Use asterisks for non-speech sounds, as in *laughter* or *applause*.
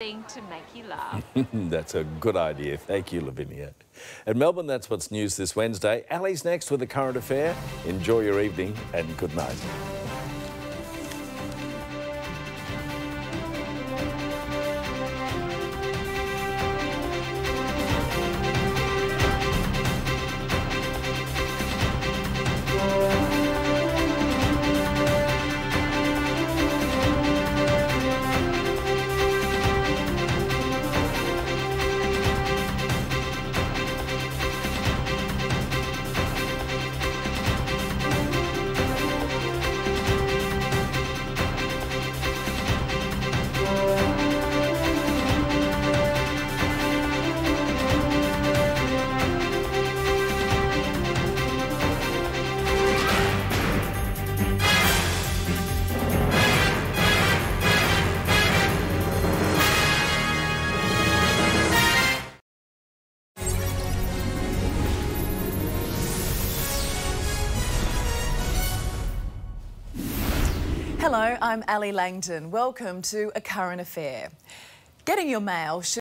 thing to make you laugh. *laughs* that's a good idea. Thank you, Livinia. At Melbourne, that's what's news this Wednesday. Ali's next with a current affair. Enjoy your evening and good night. Hello, I'm Ali Langdon. Welcome to A Current Affair. Getting your mail should